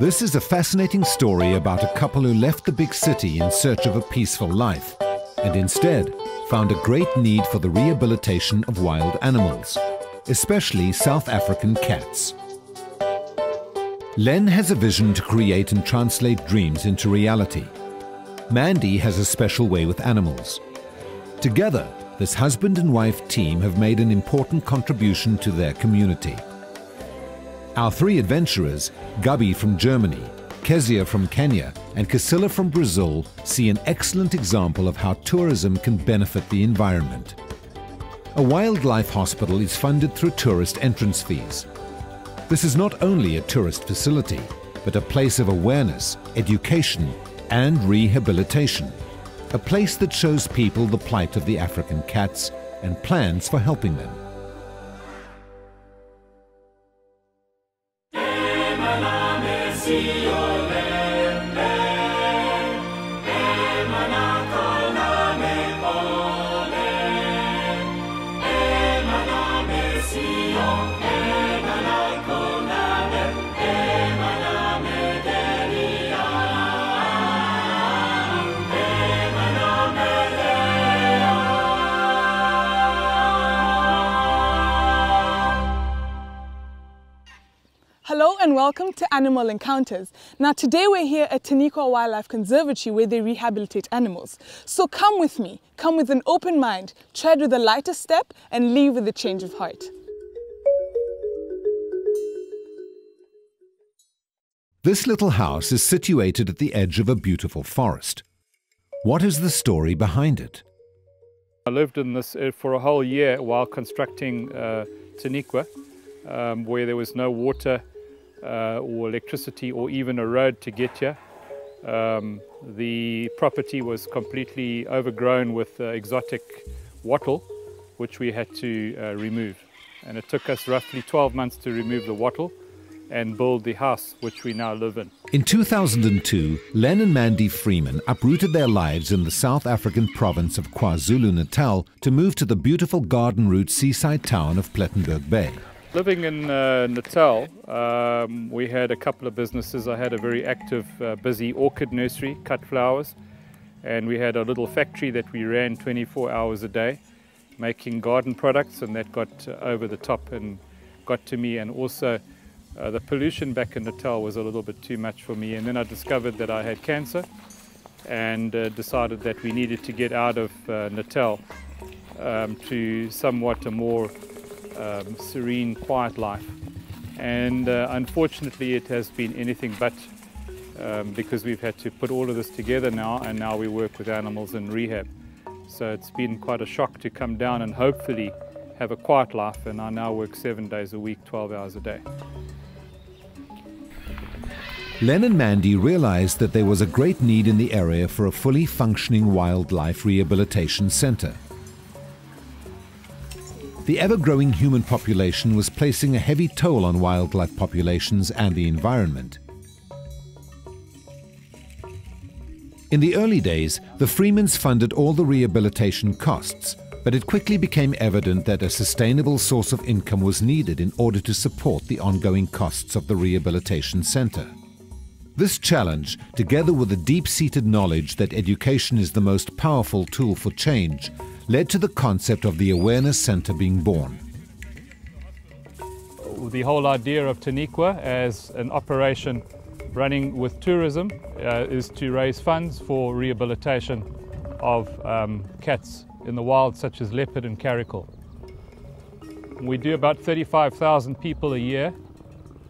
This is a fascinating story about a couple who left the big city in search of a peaceful life and instead found a great need for the rehabilitation of wild animals, especially South African cats. Len has a vision to create and translate dreams into reality. Mandy has a special way with animals. Together, this husband and wife team have made an important contribution to their community. Our three adventurers, Gabi from Germany, Kizia from Kenya, and Cassella from Brazil, see an excellent example of how tourism can benefit the environment. A wildlife hospital is funded through tourist entrance fees. This is not only a tourist facility, but a place of awareness, education, and rehabilitation. A place that shows people the plight of the African cats and plans for helping them. Hello and welcome to Animal Encounters. Now today we're here at Tenikwa Wildlife Conservatory where they rehabilitate animals. So come with me, come with an open mind, tread with a lighter step and leave with a change of heart. This little house is situated at the edge of a beautiful forest. What is the story behind it? I lived in this uh, for a whole year while constructing uh, Tenikwa, um, where there was no water or electricity or even a road to get here. Um, the property was completely overgrown with uh, exotic wattle, which we had to uh, remove. And it took us roughly 12 months to remove the wattle and build the house which we now live in. In 2002, Len and Mandy Freeman uprooted their lives in the South African province of KwaZulu-Natal to move to the beautiful garden route seaside town of Plettenberg Bay. Living in uh, Natal, um, we had a couple of businesses. I had a very active, uh, busy orchid nursery, cut flowers, and we had a little factory that we ran 24 hours a day, making garden products, and that got uh, over the top and got to me. And also, uh, the pollution back in Natal was a little bit too much for me. And then I discovered that I had cancer, and uh, decided that we needed to get out of uh, Natal um, to somewhat a more um, serene, quiet life. And uh, unfortunately, it has been anything but um, because we've had to put all of this together now, and now we work with animals in rehab. So it's been quite a shock to come down and hopefully have a quiet life. And I now work seven days a week, 12 hours a day. Len and Mandy realized that there was a great need in the area for a fully functioning wildlife rehabilitation center. The ever-growing human population was placing a heavy toll on wildlife populations and the environment. In the early days, the Freemans funded all the rehabilitation costs, but it quickly became evident that a sustainable source of income was needed in order to support the ongoing costs of the rehabilitation center. This challenge, together with the deep-seated knowledge that education is the most powerful tool for change, led to the concept of the Awareness Center being born. The whole idea of Tenikwa as an operation running with tourism uh, is to raise funds for rehabilitation of um, cats in the wild, such as leopard and caracal. We do about 35,000 people a year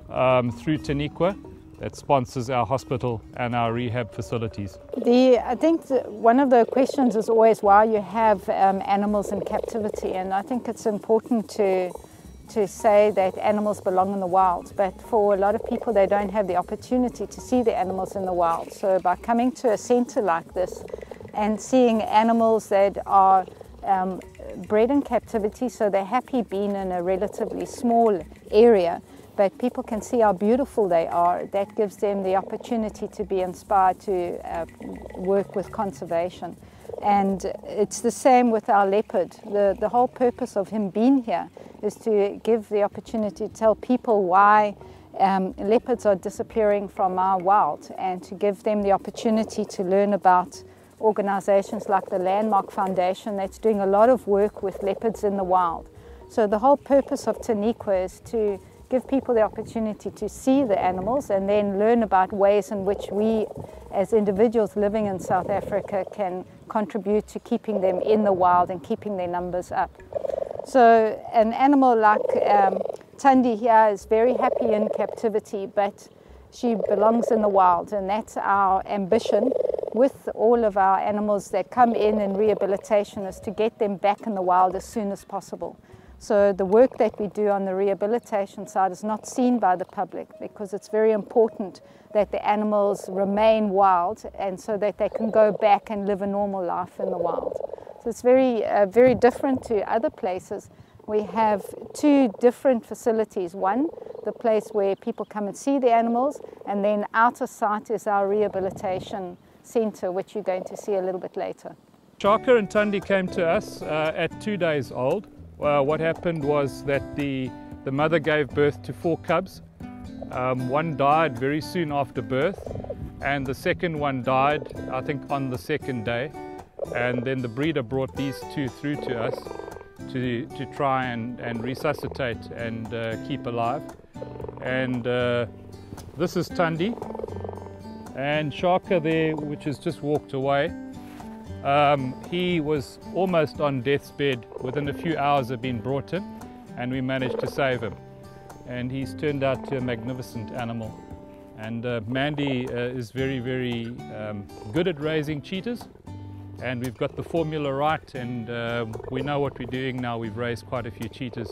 um, through Tenikwa that sponsors our hospital and our rehab facilities. The, I think the, one of the questions is always why you have um, animals in captivity, and I think it's important to to say that animals belong in the wild, but for a lot of people, they don't have the opportunity to see the animals in the wild. So by coming to a center like this and seeing animals that are um, bred in captivity, so they're happy being in a relatively small area, but people can see how beautiful they are. That gives them the opportunity to be inspired to uh, work with conservation. And it's the same with our leopard. The, the whole purpose of him being here is to give the opportunity to tell people why um, leopards are disappearing from our wild and to give them the opportunity to learn about organizations like the Landmark Foundation that's doing a lot of work with leopards in the wild. So the whole purpose of Tenikwa is to give people the opportunity to see the animals and then learn about ways in which we as individuals living in South Africa can contribute to keeping them in the wild and keeping their numbers up. So an animal like um, Tandi here is very happy in captivity, but she belongs in the wild and that's our ambition with all of our animals that come in in rehabilitation is to get them back in the wild as soon as possible. So the work that we do on the rehabilitation side is not seen by the public because it's very important that the animals remain wild and so that they can go back and live a normal life in the wild. So it's very, uh, very different to other places. We have two different facilities. One, the place where people come and see the animals, and then out of sight is our rehabilitation center, which you're going to see a little bit later. Shaka and Tundi came to us uh, at two days old. Uh, what happened was that the, the mother gave birth to four cubs. Um, one died very soon after birth, and the second one died, I think, on the second day. And then the breeder brought these two through to us to, to try and, and resuscitate and uh, keep alive. And uh, this is Tundi, and Shaka there, which has just walked away. Um, he was almost on death's bed within a few hours of being brought in and we managed to save him. And he's turned out to a magnificent animal. And uh, Mandy uh, is very, very um, good at raising cheetahs. And we've got the formula right and uh, we know what we're doing now. We've raised quite a few cheetahs.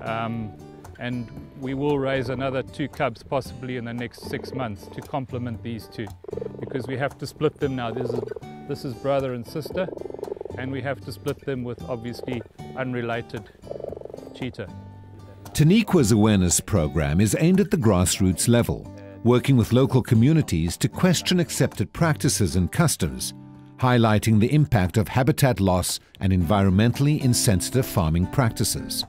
Um, and we will raise another two cubs possibly in the next six months to complement these two because we have to split them now. This is, this is brother and sister and we have to split them with obviously unrelated cheetah. Tenikwa's awareness program is aimed at the grassroots level, working with local communities to question accepted practices and customs, highlighting the impact of habitat loss and environmentally insensitive farming practices.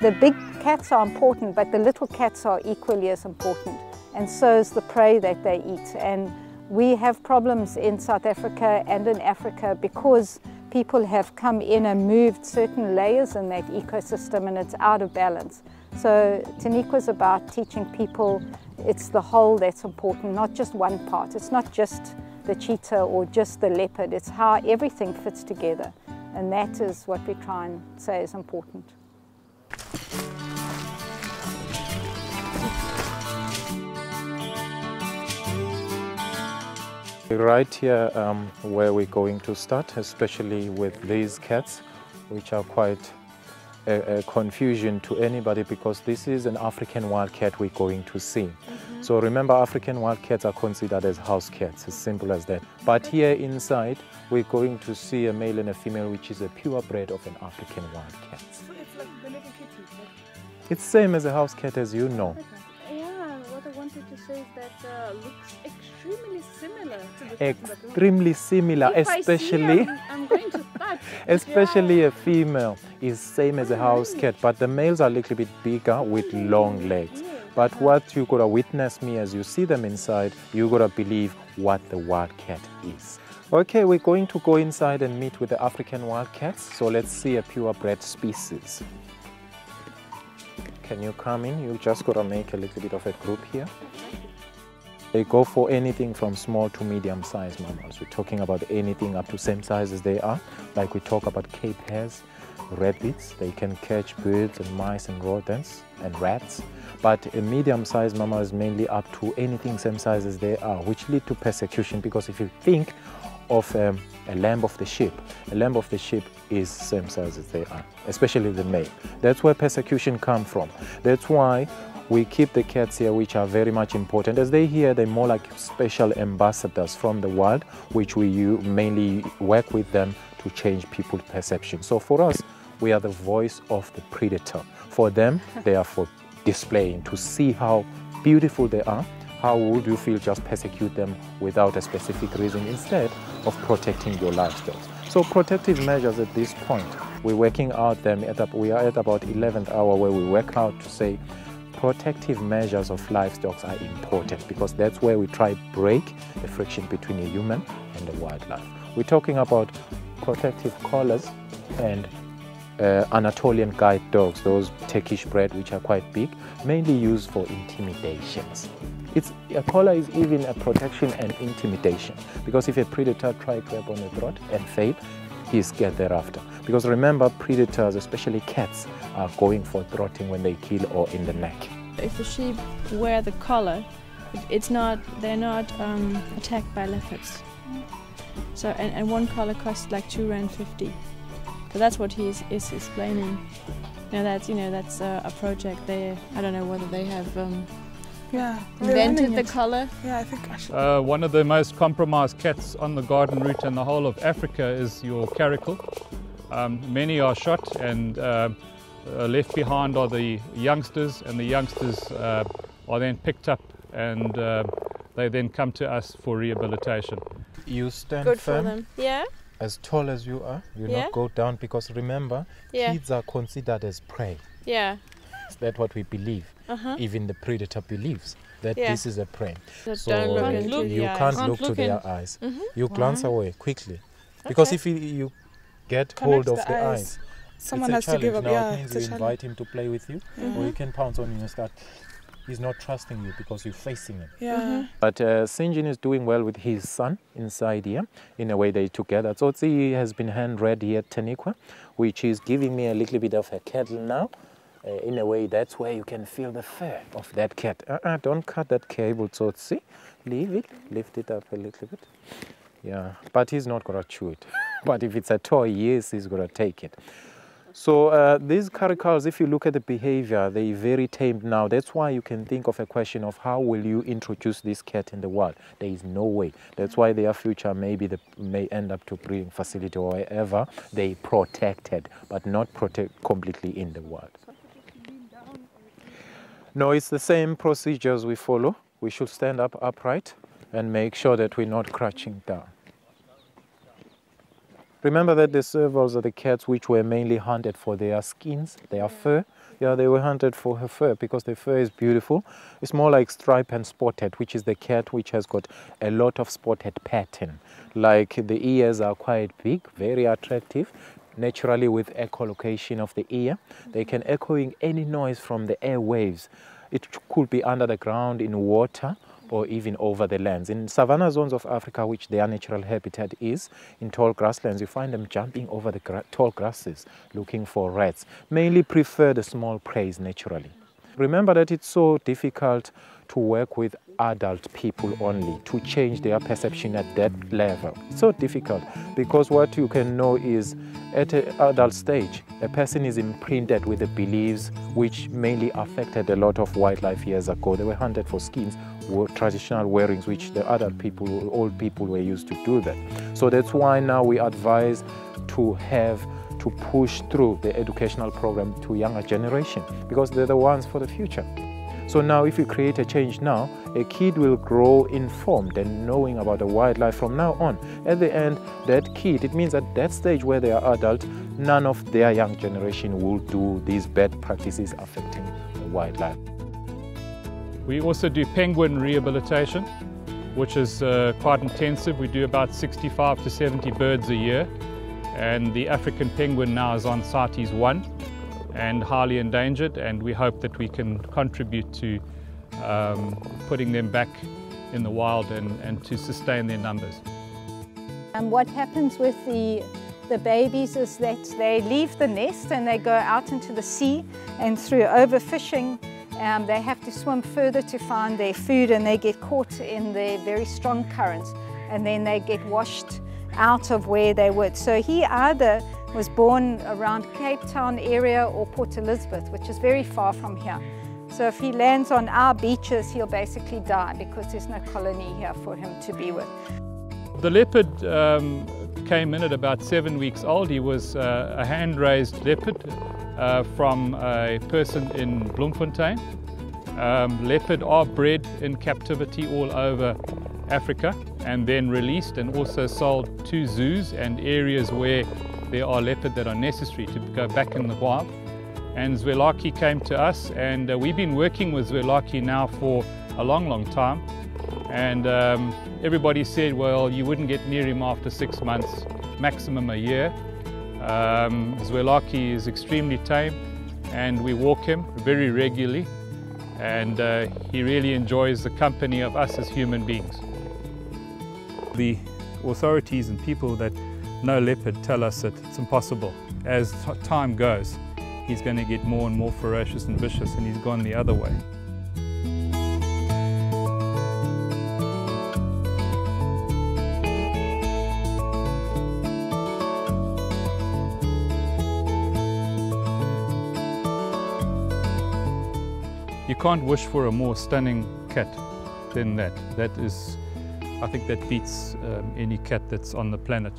The big cats are important, but the little cats are equally as important, and so is the prey that they eat. And we have problems in South Africa and in Africa because people have come in and moved certain layers in that ecosystem and it's out of balance. So Tenikwa is about teaching people it's the whole that's important, not just one part. It's not just the cheetah or just the leopard, it's how everything fits together. And that is what we try and say is important. Right here um, where we're going to start, especially with these cats, which are quite a, a, confusion to anybody because this is an African wild cat we're going to see. Mm -hmm. So remember African wild cats are considered as house cats, as simple as that. But here inside, we're going to see a male and a female, which is a purebred of an African wild cat. So it's like the little kitty? It's same as a house cat as you know. Okay. Yeah, what I wanted to say is that uh, looks Extremely similar, if especially I see, I'm, I'm going to touch. especially yeah. a female is same as a house cat, but the males are a little bit bigger with long legs. But what you gotta witness me as you see them inside, you gotta believe what the wild cat is. Okay, we're going to go inside and meet with the African wild cats. So let's see a purebred species. Can you come in? You just gotta make a little bit of a group here. They go for anything from small to medium sized mammals. We're talking about anything up to same size as they are. Like we talk about Cape hares, rabbits, they can catch birds and mice and rodents and rats. But a medium sized mammal is mainly up to anything same size as they are, which lead to persecution because if you think of um, a lamb of the sheep. A lamb of the sheep is same size as they are, especially the male. That's where persecution come from. That's why we keep the cats here, which are very much important. As they here, they're more like special ambassadors from the world, which we mainly work with them to change people's perception. So for us, we are the voice of the predator. For them, they are for displaying, to see how beautiful they are, how would you feel just persecute them without a specific reason instead of protecting your lifestyle? So protective measures at this point, we're working out them, at, we are at about 11th hour where we work out to say protective measures of livestock are important because that's where we try to break the friction between a human and the wildlife. We're talking about protective collars and uh, Anatolian guide dogs, those Turkish bred which are quite big, mainly used for intimidations. It's, a collar is even a protection and intimidation because if a predator tries to grab on the throat and fail, he's scared thereafter. Because remember, predators, especially cats, are going for throating when they kill or in the neck. If the sheep wear the collar, it's not, they're not um, attacked by leopards. So, and, and one collar costs like two rand fifty. So that's what he is, is explaining. Now that's you know that's a, a project. They I don't know whether they have um, Yeah. invented the it. collar. Yeah, I think I should. Uh, one of the most compromised cats on the garden route in the whole of Africa is your caracal. Um, many are shot and uh, uh, left behind are the youngsters, and the youngsters uh, are then picked up and uh, they then come to us for rehabilitation. You stand Good for them. Yeah. as tall as you are. You Yeah. not go down because remember, Yeah. kids are considered as prey. Yeah. That's what we believe. Uh huh. Even the predator believes that Yeah. this is a prey. So, So don't look Can't into look- the you eyes. can't, Can't look, to look their in. eyes. Mhm. You glance Wow. away quickly. Because Okay. if you, you get Connect hold of the the eyes. eyes, Someone it's has a to give challenge. up. Now Yeah, it means it's a you challenge. invite him to play with you, or Mhm. you can pounce on you and start. He's not trusting you because you're facing him. Yeah. But uh, Sinjin is doing well with his son inside here. In a way, they together. Tsotsi has been hand read here at Tenikwa, which is giving me a little bit of a cattle now. Uh, in a way, that's where you can feel the fur of that cat. Uh-uh, don't cut that cable, Tsotsi. Leave it, lift it up a little bit. Yeah, but he's not gonna chew it. but if it's a toy, yes, he's gonna take it. So uh, these caracals, if you look at the behavior, they're very tamed now. That's why you can think of a question of how will you introduce this cat in the world? There is no way. That's why their future maybe the, may end up to breeding facility or wherever they protected, but not protect completely in the wild. No, it's the same procedures we follow. We should stand up upright and make sure that we're not crouching down. Remember that the servals are the cats which were mainly hunted for their skins, their fur. Yeah, they were hunted for her fur because the fur is beautiful. It's more like striped and spotted, which is the cat which has got a lot of spotted pattern. Like the ears are quite big, very attractive. Naturally, with echolocation of the ear, they can echoing any noise from the airwaves. It could be under the ground, in water, or even over the lands. In savanna zones of Africa, which their natural habitat is, in tall grasslands, you find them jumping over the gra- tall grasses looking for rats. Mainly prefer the small prey naturally. Remember that it's so difficult to work with adult people only to change their perception at that level. It's so difficult because what you can know is at an adult stage, a person is imprinted with the beliefs which mainly affected a lot of wildlife years ago. They were hunted for skins, were traditional wearings, which the adult people, old people were used to do that. So that's why now we advise to have to push through the educational program to younger generation because they're the ones for the future. So now if we create a change now, a kid will grow informed and knowing about the wildlife from now on. At the end, that kid, it means at that stage where they are adult, none of their young generation will do these bad practices affecting the wildlife. We also do penguin rehabilitation, which is uh, quite intensive. We do about 65 to 70 birds a year, and the African penguin now is on CITES 1 and highly endangered, and we hope that we can contribute to um, putting them back in the wild and, and to sustain their numbers. And what happens with the, the babies is that they leave the nest and they go out into the sea and through overfishing um, they have to swim further to find their food and they get caught in the very strong currents and then they get washed out of where they were. So he either was born around Cape Town area or Port Elizabeth, which is very far from here. So if he lands on our beaches, he'll basically die because there's no colony here for him to be with. The leopard um, came in at about seven weeks old. He was uh, a hand-raised leopard uh, from a person in Bloemfontein. Um, leopard are bred in captivity all over Africa and then released and also sold to zoos and areas where there are leopard that are necessary to go back in the wild. And Zwelaki came to us, and uh, we've been working with Zwelaki now for a long, long time. And um, everybody said, well, you wouldn't get near him after six months, maximum a year. Um, Zwelaki is extremely tame, and we walk him very regularly. And uh, he really enjoys the company of us as human beings. The authorities and people that know leopard tell us that it's impossible. As time goes, he's going to get more and more ferocious and vicious, and he's gone the other way. You can't wish for a more stunning cat than that. That is, I think that beats um, any cat that's on the planet.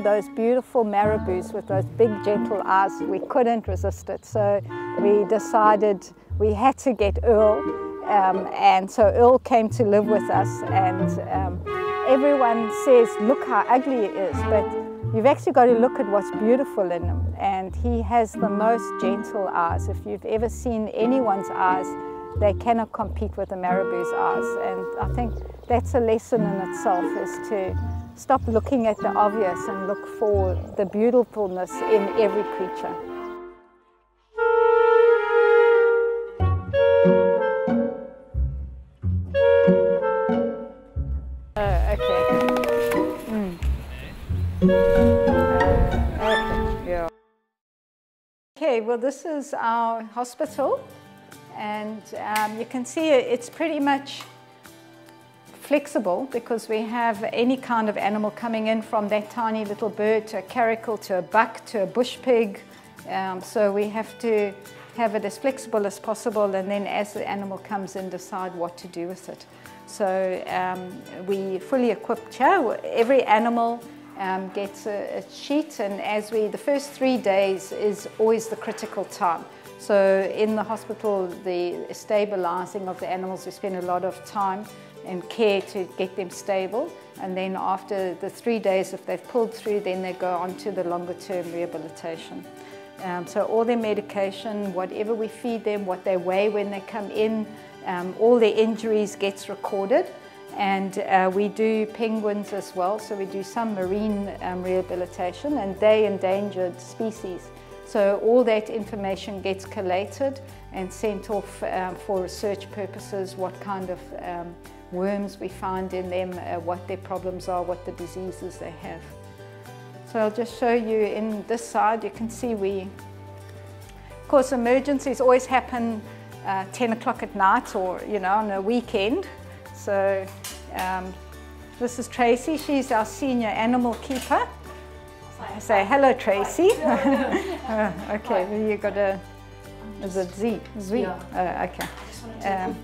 Those beautiful marabous with those big gentle eyes, we couldn't resist it. So we decided we had to get Earl. Um, and so Earl came to live with us and um, everyone says, look how ugly he is, but you've actually got to look at what's beautiful in him. And he has the most gentle eyes. If you've ever seen anyone's eyes, they cannot compete with the marabou's eyes. And I think that's a lesson in itself is to stop looking at the obvious and look for the beautifulness in every creature. Uh, okay. Mm. Uh, okay, yeah. Okay, well this is our hospital and um, you can see it's pretty much flexible because we have any kind of animal coming in from that tiny little bird to a caracal to a buck to a bush pig. Um, so we have to have it as flexible as possible and then as the animal comes in decide what to do with it. So um, we fully equipped here. Every animal um, gets a, a sheet and as we, the first three days is always the critical time. So in the hospital, the stabilizing of the animals, we spend a lot of time and care to get them stable. And then after the three days, if they've pulled through, then they go on to the longer term rehabilitation. Um, so all their medication, whatever we feed them, what they weigh when they come in, um, all their injuries gets recorded. And uh, we do penguins as well, so we do some marine um, rehabilitation and they endangered species. So all that information gets collated and sent off um, for research purposes, what kind of um, worms we find in them, uh, what their problems are, what the diseases they have. So I'll just show you in this side, you can see we, of course emergencies always happen uh, 10 o'clock at night or you know on a weekend. So um, this is Tracy, she's our senior animal keeper. Say hello, Tracy. uh, okay, well, you got a. Is it Z? Z. Yeah. Uh, okay. Um,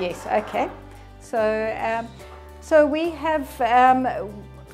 yes. Okay. So, um, so we have um,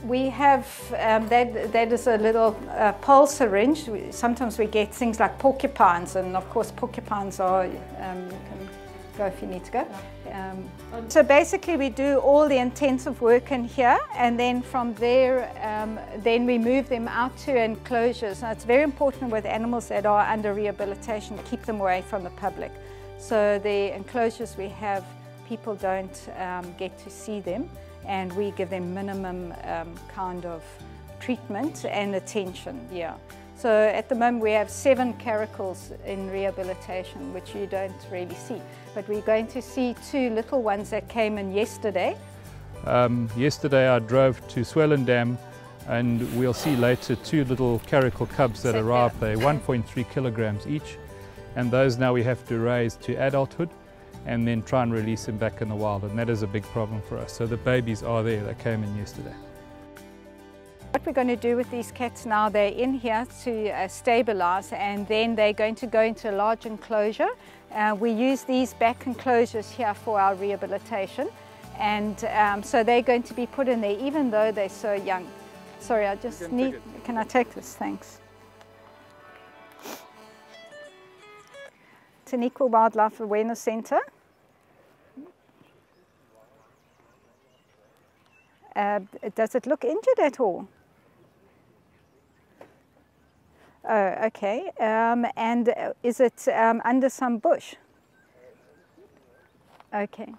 we have um, that. That is a little uh, pulse syringe. Sometimes we get things like porcupines, and of course, porcupines are. Um, you can go if you need to go. Um, so basically we do all the intensive work in here and then from there um, then we move them out to enclosures. Now it's very important with animals that are under rehabilitation to keep them away from the public. So the enclosures we have people don't um, get to see them and we give them minimum um, kind of treatment and attention, yeah. So at the moment we have seven caracals in rehabilitation, which you don't really see. But we're going to see two little ones that came in yesterday. Um, yesterday I drove to Swellendam and we'll see later two little caracal cubs that arrived there, 1.3 kilograms each. And those now we have to raise to adulthood and then try and release them back in the wild. And that is a big problem for us. So the babies are there, they came in yesterday. What we're going to do with these cats now, they're in here to uh, stabilize and then they're going to go into a large enclosure. Uh, we use these back enclosures here for our rehabilitation and um, so they're going to be put in there even though they're so young. Sorry, I just need, can I take this? Thanks. Tenikwa Wildlife Awareness Centre. Uh, does it look injured at all? Oh, okay. Um, and uh, is it um, under some bush? Okay.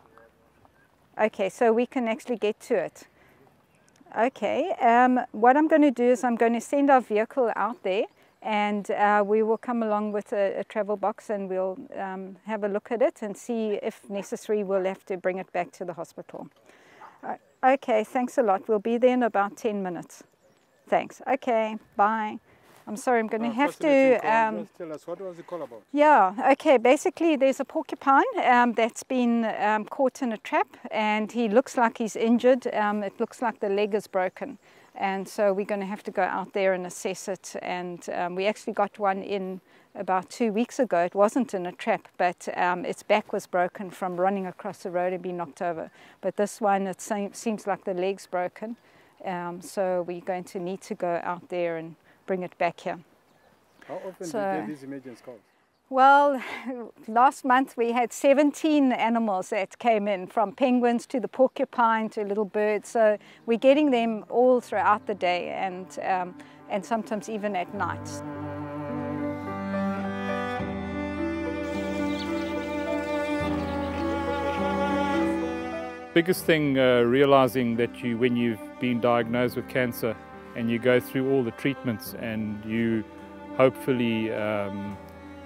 Okay, so we can actually get to it. Okay, um, what I'm going to do is I'm going to send our vehicle out there and uh, we will come along with a, a travel box and we'll um, have a look at it and see if necessary we'll have to bring it back to the hospital. Okay, thanks a lot. We'll be there in about 10 minutes. Thanks. Okay, bye. I'm sorry, I'm going to uh, have to. Um, tell us what was the call about? Yeah, okay. Basically, there's a porcupine um, that's been um, caught in a trap, and he looks like he's injured. Um, it looks like the leg is broken, and so we're going to have to go out there and assess it. And um, we actually got one in about two weeks ago. It wasn't in a trap, but um, its back was broken from running across the road and being knocked over. But this one, it seems like the leg's broken. so we're going to need to go out there and bring it back here. How often so, do you get these emergency calls? Well, last month we had 17 animals that came in, from penguins to the porcupine to little birds. So we're getting them all throughout the day and, um, and sometimes even at night. Biggest thing, uh, realizing that you, when you've been diagnosed with cancer, and you go through all the treatments and you hopefully um,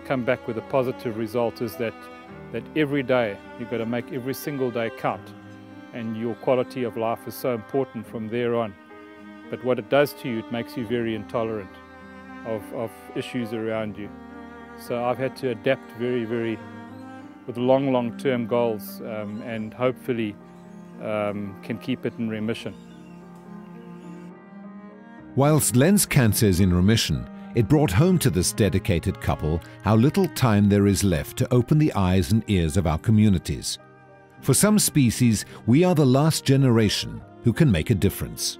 come back with a positive result is that, that every day you've got to make every single day count and your quality of life is so important from there on. But what it does to you, it makes you very intolerant of, of issues around you. So I've had to adapt very, very with long, long-term goals um, and hopefully um, can keep it in remission. Whilst Len's cancer is in remission, it brought home to this dedicated couple how little time there is left to open the eyes and ears of our communities. For some species, we are the last generation who can make a difference.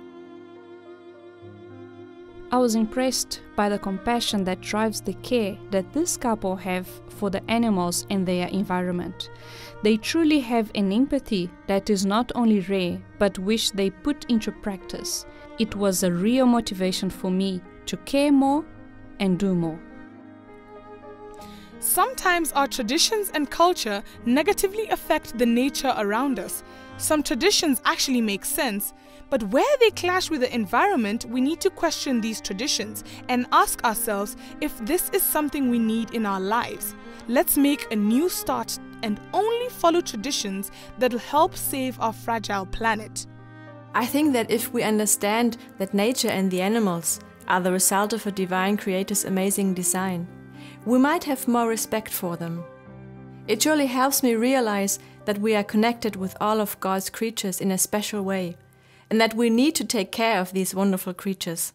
I was impressed by the compassion that drives the care that this couple have for the animals and their environment. They truly have an empathy that is not only rare, but which they put into practice. It was a real motivation for me to care more and do more. Sometimes our traditions and culture negatively affect the nature around us. Some traditions actually make sense, but where they clash with the environment, we need to question these traditions and ask ourselves if this is something we need in our lives. Let's make a new start and only follow traditions that'll help save our fragile planet. I think that if we understand that nature and the animals are the result of a divine creator's amazing design, we might have more respect for them. It surely helps me realize that we are connected with all of God's creatures in a special way, and that we need to take care of these wonderful creatures.